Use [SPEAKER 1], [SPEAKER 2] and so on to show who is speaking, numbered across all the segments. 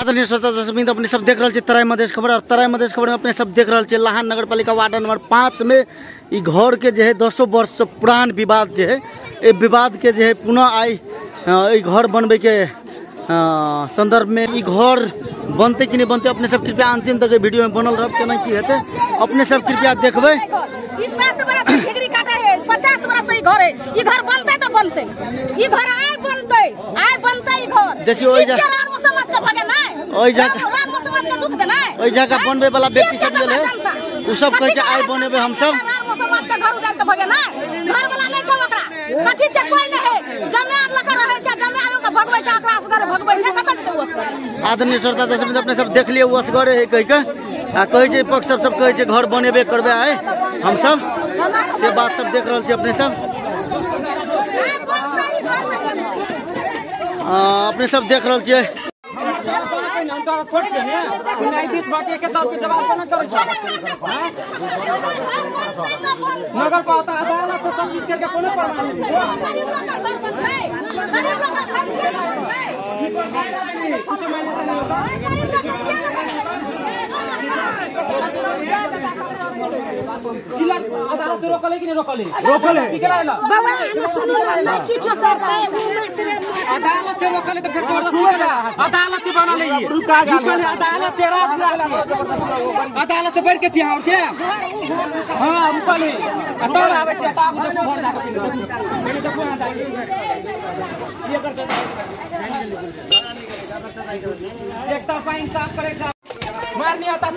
[SPEAKER 1] आदरणीय श्रोता दर्शक बिंदु अपने सब देख रहे छे तराई मधेश खबर और तराई मधेश खबर में अपने सब देख रहे छे लाहन नगर पालिका वार्ड नंबर पाँच में ई घर के जो है दसो वर्ष से पुरान विवाद जो है ये विवाद के जो है पुनः आई ई घर बनबे के संदर्भ में ई घर बनते कि नहीं बनते अपने सब कृपया अंतिम तक वीडियो में बनल रह केना की हेते अपने सब कृपया देखबे।
[SPEAKER 2] ई सात बरस से डिग्री काटा है पचास बरस से घर है ई घर बनते तो बनते ई घर आय बनते आय बनते घर।
[SPEAKER 1] देखियो,
[SPEAKER 2] ओई जगह
[SPEAKER 1] ओई जगह बनबे वाला व्यक्ति सब जे उ सब कह छै आइ बनेबे हम सब
[SPEAKER 2] मुसलमान के घर उदार के भगे ना घर वाला नै छौ ओकरा। कथि छै? कोई नै है। जमे आर लखा रहे छै जमे आर के भगबै छै ओकरा असगर भगबै छै। कतै नै असगर?
[SPEAKER 1] आदमी सरदा दस मिनट अपने सब देख लिए उ असगरे है कह के। आ कहे छै पक्ष सब सब कहे छै घर बनेबे करबे आइ हम सबसे बात सब देख रहल छी अपने सब।
[SPEAKER 2] अपने सब देख रहल छी तो
[SPEAKER 1] के ने न्यायाधीश के जवाब कोना करे छ
[SPEAKER 3] नगर पाता अदालत से संजीत कोनो प्रमाण नहीं कुछ मायने नहीं। रोकले कि नहीं रोकले रोकले
[SPEAKER 2] बाबा ने सुनो ना किछो करते
[SPEAKER 3] अदालत से रोकले तो फिर ज़बरदस्ती लगा अदालत से बना नहीं रुकले अदालत से रात अदालत से बैठ के छिया और क्या? हाँ। रुकले तब आवे छिया तब देखो जाके पहले पहले देखो ना एक तरफा इंसाफ करे मार नहीं आता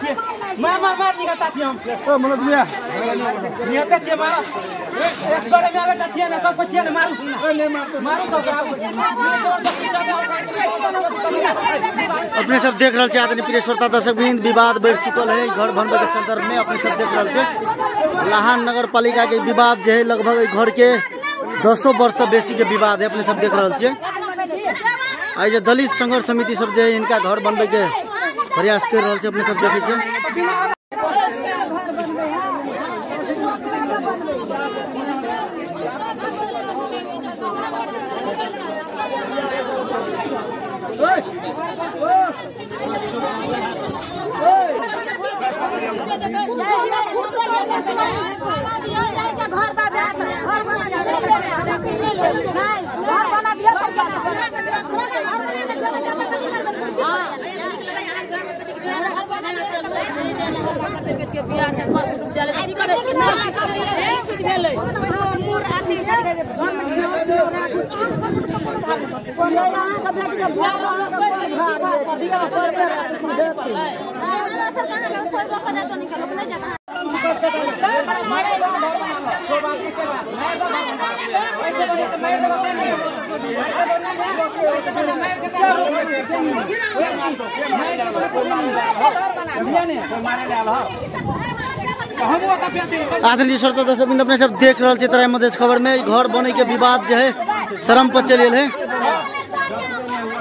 [SPEAKER 3] मार मार मार नहीं आता हम। ओ मनोज भैया नहीं आता मार एक बारे में आवे छिए ना ना मारू। नहीं मारू मारू सब
[SPEAKER 1] अपने सब देख रहल छी आदरणीय प्रिय श्रोता दर्शक बिंद विवाद बढ़ चुकल है घर बनबे के संदर्भ में अपने सब देख रहल छी लाहन नगर पालिका के विवाद जो है लगभग घर के दसो वर्ष से बेसी के विवाद है अपने सब देख रहल छियै। आई जे दलित संघर्ष समिति सब जे है इनका घर बनबे के प्रयास कर रहा अपने सब देखै छी।
[SPEAKER 2] ओए ओए के बियाह के कर कुटुम जाले की करे
[SPEAKER 1] ना यही चीज भेलै मोर आदमी के घर में जो राखू काम कर कुटुम को ले आहा के बेटी के भाग भाग दिया पर पर देख के
[SPEAKER 3] ना सरकार ने कोई को पता तो निकालो ना आदरणीय श्रोता दर्शक अपने सब देख रहल छी, तराई मधेश खबर में घर बने के विवाद
[SPEAKER 4] जो है, शरम
[SPEAKER 3] पर चल
[SPEAKER 4] है।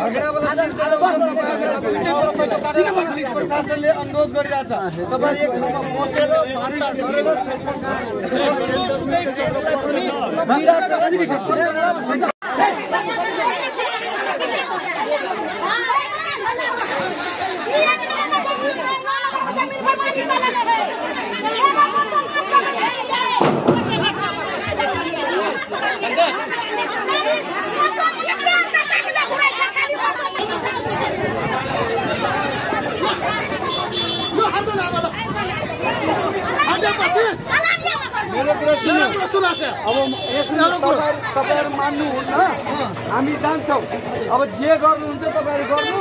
[SPEAKER 4] झगड़ा वाला सीट पुलिस प्रशासनले अनुरोध गरिरहेछ तपाईँ एक ठाउँमा बसेर Bir
[SPEAKER 2] dakika. Şey.
[SPEAKER 5] मेरो कुरा सुन्नु अब तपाईँहरू मान्नुहुन्न हामी जान्छौँ अब जे गर्नुहुन्छ तपाईँहरू गर्नु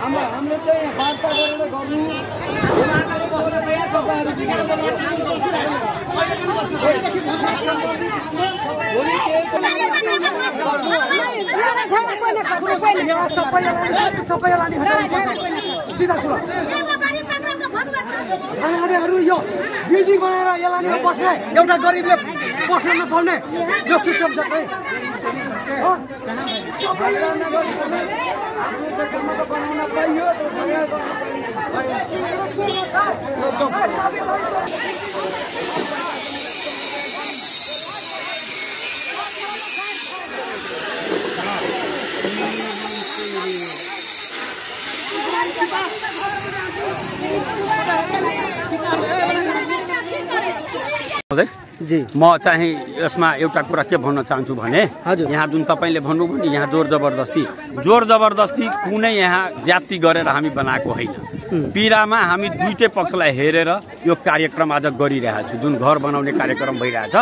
[SPEAKER 5] हाम्रो हामीले चाहिँ वार्ता गरेर गर्नु पनि
[SPEAKER 6] खानेहरू यो बिल्डिङ बनाएर यसलाई बस्ने एउटा गरिबले बस्न नपाउने यो सिस्टम छ हो?
[SPEAKER 1] जी।
[SPEAKER 4] म चाहिँ यसमा एउटा कुरा के भन्न चाहन्छु भने
[SPEAKER 1] हजुर।
[SPEAKER 4] यहाँ जुन तपाईँले भन्नुभयो नि यहाँ जोर जबरदस्ती। जोर जबरदस्ती कुनै यहाँ जाति गरेर हामी बनाएको होइन। पिरामा हामी दुइटै पक्षलाई हेरेर यो कार्यक्रम आज गरिरहेको छु। जुन घर बनाउने कार्यक्रम भइरहेछ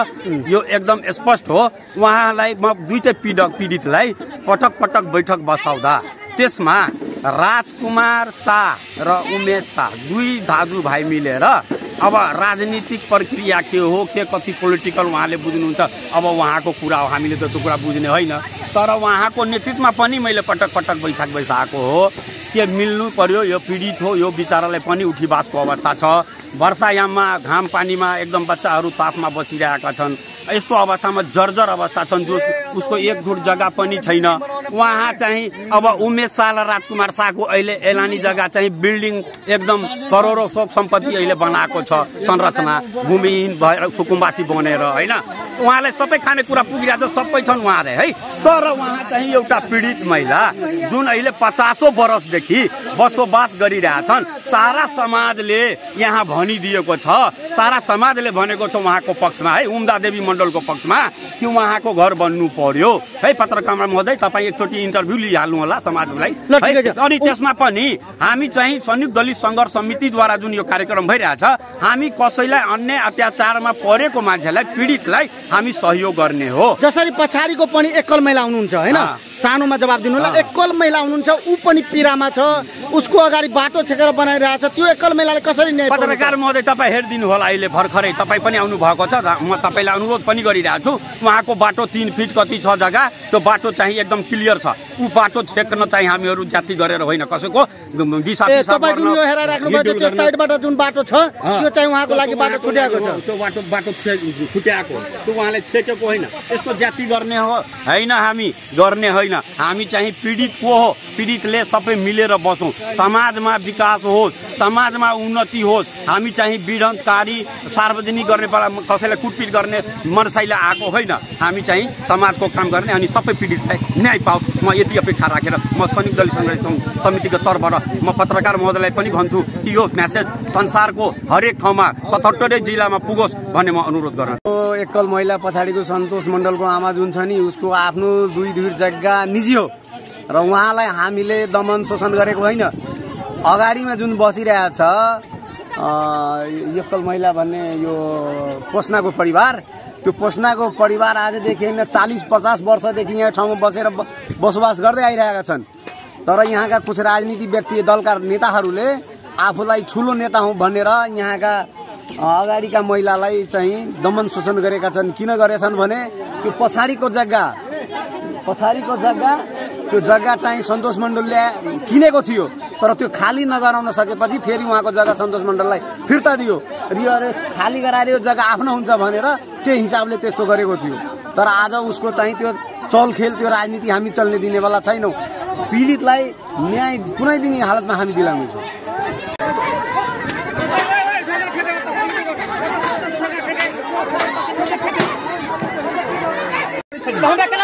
[SPEAKER 4] यो एकदम स्पष्ट हो। उहाँलाई म दुइटै पीडक पीडितलाई पटक पटक बैठक बसाउँदा त्यसमा राजकुमार शाह र उमेश शाह दुई दाजुभाइ मिलेर अब राजनीतिक प्रक्रिया के हो के कति पोलिटिकल उहाँले बुझ्नुहुन्छ अब उहाँको कुरा हो हामीले त त्यो कुरा बुझ्ने होइन। तर उहाँको नेतृत्वमा पनि मैले पटक पटक बैठक बसाएको हो के मिल्नु पर्यो यो पीडित हो यो बिचरालाई पनि उठीबासको अवस्था छ। वर्षायाममा घाम पानीमा एकदम बच्चाहरू तापमा बसिरहेका छन्। यस्तो अवस्थामा जर्जर अवस्था छन् जो उसको एक धुर जग्गा पनि छैन। उहाँ चाहिँ अब उमेश शाह र राजकुमार शाहको अहिले एलानी जग्गा चाहिँ बिल्डिङ एकदम करोडौँ शोक सम्पत्ति अहिले बनाएको छ संरचना भूमिहीन भएर सुकुम्बासी बनेर होइन? उहाँलाई सबै खानेकुरा पुगिरहेको छ सबै छन् उहाँले है? तर उहाँ चाहिँ एउटा पीडित महिला जुन अहिले पचासौँ वर्षदेखि बसोबास गरिरहेछन्। सारा समाजले यहाँ भनिदिएको छ। सारा समाजले भनेको छ उहाँको पक्षमा। है उम्दा देवी मण्डलको पक्षमा कि उहाँको घर बन्नु पर्यो। है पत्रकार महोदय तपाईँ एकचोटि इन्टरभ्यू लिइहाल्नु होला समाजलाई? अनि त्यसमा पनि हामी चाहिँ संयुक्त दलित सङ्घर्ष समितिद्वारा जुन यो कार्यक्रम भइरहेछ हामी कसैलाई अन्य अत्याचारमा परेको मान्छेलाई पीडितलाई हामी सहयोग गर्ने हो।
[SPEAKER 1] जसरी पछाडिको पनि एकल महिला हुनुहुन्छ होइन। सानोमा जवाब दिनु होला। एकल महिला हुनुहुन्छ ऊ पनि पिरामा छ। उसको अगाडि बाटो छेकेर बनाइरहेछ। त्यो एकल महिलाले कसरी न्याय
[SPEAKER 4] पत्रकार महोदय तपाईँ हेरिदिनु होला अहिले भर्खरै। तपाईँ पनि आउनु भएको छ म तपाईँलाई अनुरोध पनि गरिरहेको छु। उहाँको बाटो तिन फिट कति छ जग्गा? त्यो बाटो चाहिँ एकदम क्लियर छ। ऊ बाटो छेक्न चाहिँ हामीहरू जाति गरेर होइन कसैको दिशा
[SPEAKER 1] तपाईँ जुन यो हेरेर छ त्यो। साइडबाट जुन बाटो छ त्यो चाहिँ उहाँको लागि बाटो छुट्याएको छ।
[SPEAKER 4] त्यो बाटो बाटो छे- छुट्याएको। त्यो उहाँले छेकेको होइन। यस्तो जाति गर्ने हो होइन हामी। गर्ने होइन। हामी चाहिँ पीडित को हो? पीडितले सबै मिलेर बसौँ। समाजमा विकास होस् समाजमा उन्नति होस् हामी चाहिँ विडन्तकारी सार्वजनिक गर्ने कसैलाई कुटपिट गर्ने मनसाईले आएको होइन। हामी चाहिँ समाजको काम गर्ने अनि सबै पीडितलाई न्याय पाओस्। म यति अपेक्षा राखेर म संयुक्त दलित सङ्घर्ष समितिको तर्फबाट म पत्रकार महोदयलाई पनि भन्छु कि यो म्यासेज। संसारको हरेक ठाउँमा सतहत्तरै जिल्लामा पुगोस् भन्ने म अनुरोध गर्न
[SPEAKER 6] एकल महिला पछाडिको सन्तोष मण्डलको आमा जुन छ नि उसको आफ्नो दुई दुई जग्गा निजी हो। र उहाँलाई हामीले दमन शोषण गरेको होइन। अगाडिमा जुन बसिरहेछ एकल महिला भन्ने यो पोस्नाको परिवार त्यो पोस्नाको परिवार आजदेखि होइन चालिस पचास वर्षदेखि यहाँ ठाउँमा बसेर बसोबास गर्दै आइरहेका छन्। तर यहाँका कुछ राजनीति व्यक्ति दलका नेताहरूले आफूलाई ठुलो नेता हुँ भनेर यहाँका अगाडिका महिलालाई चाहिँ दमन शोषण गरेका छन्। किन गरेछन् भने त्यो पछाडिको जग्गा पछाडिको जग्गा त्यो जग्गा चाहिँ सन्तोष मण्डलले किनेको थियो तर त्यो खाली नगराउन सकेपछि फेरि उहाँको जग्गा सन्तोष मण्डललाई फिर्ता दियो अरे खाली गराएर यो जग्गा आफ्नो हुन्छ भनेर त्यो हिसाबले त्यस्तो गरेको थियो तर आज उसको चाहिँ त्यो चलखेल त्यो राजनीति हामी चल्ने दिनेवाला छैनौँ पीडितलाई न्याय कुनै पनि हालतमा हामी दिलाउनेछौँ
[SPEAKER 4] केना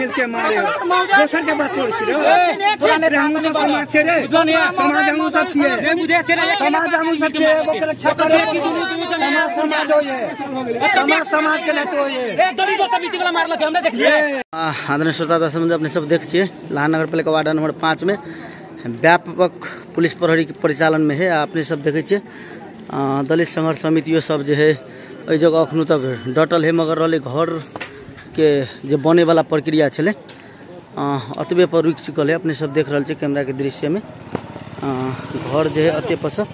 [SPEAKER 5] मिलके मारे हो दोसर के बात करै छी रे हमहूँ सब समाज समाज हमहूँ सब समाज हमहूँ सब छियै ओकरा छकर समाज समाज हो ये समाज समाज के नाते हो ये
[SPEAKER 4] मारलक हमरा देखिए
[SPEAKER 1] आदरणीय श्रोता दर्शक बंधु अपने सब देख छिए लाहा नगर पालिका वार्ड नंबर पाँच में व्यापक पुलिस प्रहरी के परिचालन में है अपने सब देखे छिए दलित संघर्ष समितियों सब जो है एहि जगह अखनू तक डटल है मगर रहले घर के जे वाला प्रक्रिया छह अतबे पर रुक चुकल है, अपने सब देख रहा रहल के दृश्य में। घर जे हइ अतबेपरसँ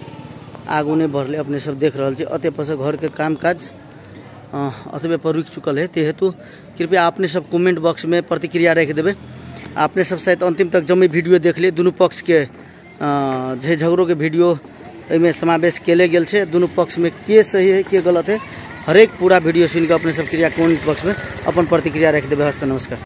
[SPEAKER 1] आगू बढ़ल, अपने सब देख रही अतप घर के काम काज कामकाज अतबेपर रुक चुकल है। ताहि हेतु कृपया अपने सब अपनेसभ बॉक्स में प्रतिक्रिया रखि देवे अपने सब शायद अंतिम तक जम्मे वीडियो देख देखलियै दुनू पक्षके जे झगड़ोके वीडियो एहिमे समावेश कएले गेल छै, दुनू पक्षमे के सही है, के गलत है हरेक पूरा वीडियो सुन के अपने सब क्रिया कमेंट बॉक्स में अपन प्रतिक्रिया रख देबै। हस्त नमस्कार।